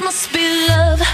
Must be love.